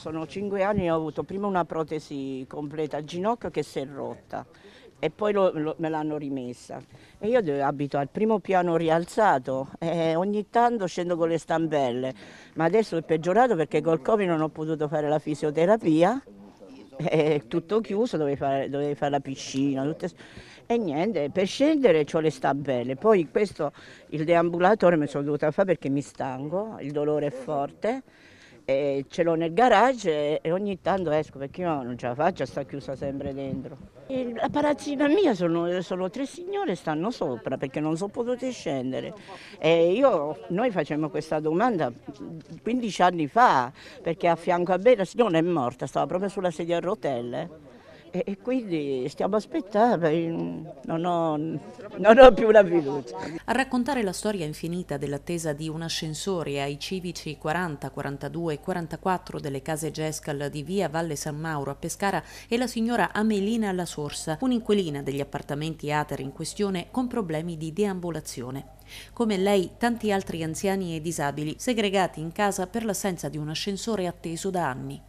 sono cinque anni e ho avuto prima una protesi completa al ginocchio che si è rotta e poi lo, lo, me l'hanno rimessa. E io abito al primo piano rialzato e ogni tanto scendo con le stampelle, ma adesso è peggiorato perché col Covid non ho potuto fare la fisioterapia, è tutto chiuso, dovevo fare, dovevo fare la piscina, tutte... e niente, per scendere ho le stampelle, poi questo, il deambulatore mi sono dovuta fare perché mi stanco, il dolore è forte e ce l'ho nel garage e ogni tanto esco perché io non ce la faccio, sta chiusa sempre dentro. La palazzina mia sono, sono tre signore, stanno sopra perché non sono potute scendere. E io, noi facciamo questa domanda 15 anni fa perché a fianco a me la signora è morta, stava proprio sulla sedia a rotelle e, quindi stiamo aspettando, non ho, non ho, più la fiducia. A raccontare la storia infinita dell'attesa di un ascensore ai civici 40, 42 e 44 delle case Gescal di via Valle San Mauro a Pescara è la signora Amelina La Sorsa, un'inquilina degli appartamenti Ater in questione con problemi di deambulazione. Come lei, tanti altri anziani e disabili segregati in casa per l'assenza di un ascensore atteso da anni.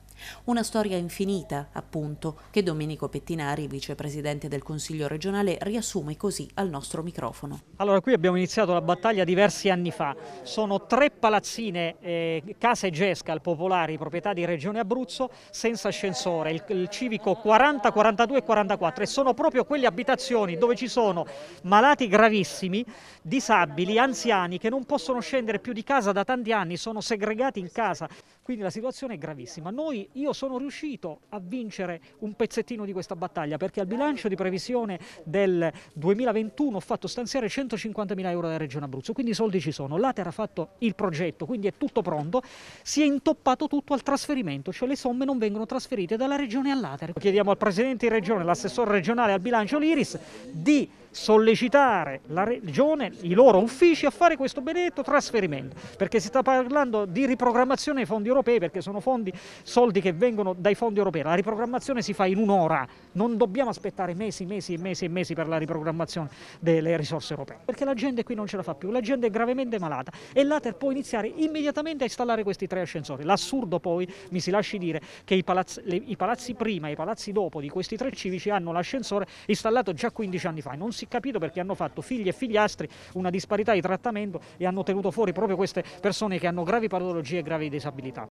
Una storia infinita, appunto, che Domenico Pettinari, vicepresidente del Consiglio regionale, riassume così al nostro microfono. Allora, qui abbiamo iniziato la battaglia diversi anni fa. Sono tre palazzine, eh, case Gescal popolari, proprietà di Regione Abruzzo, senza ascensore, il, il civico 40, 42 e 44 e sono proprio quelle abitazioni dove ci sono malati gravissimi, disabili, anziani che non possono scendere più di casa da tanti anni, sono segregati in casa. Quindi la situazione è gravissima. Noi io sono riuscito a vincere un pezzettino di questa battaglia perché al bilancio di previsione del 2021 ho fatto stanziare 150.000 euro dalla Regione Abruzzo, quindi i soldi ci sono. L'Ater ha fatto il progetto, quindi è tutto pronto, si è intoppato tutto al trasferimento, cioè le somme non vengono trasferite dalla Regione all'Ater. Chiediamo al Presidente di Regione, all'assessore regionale al bilancio l'Iris di sollecitare la regione, i loro uffici a fare questo benedetto trasferimento, perché si sta parlando di riprogrammazione dei fondi europei, perché sono fondi, soldi che vengono dai fondi europei, la riprogrammazione si fa in un'ora, non dobbiamo aspettare mesi, mesi e mesi e mesi per la riprogrammazione delle risorse europee, perché la gente qui non ce la fa più, la gente è gravemente malata. E l'Ater può iniziare immediatamente a installare questi tre ascensori. L'assurdo poi, mi si lasci dire, che i palazzi, le, i palazzi prima e i palazzi dopo di questi tre civici hanno l'ascensore installato già 15 anni fa, non si capito perché hanno fatto figli e figliastri una disparità di trattamento e hanno tenuto fuori proprio queste persone che hanno gravi patologie e gravi disabilità.